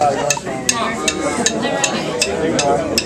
There you go.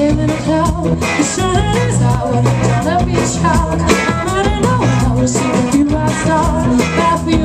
live in a cloud. The sun is I'm gonna be a I'm running out, I'll receive a few rock Happy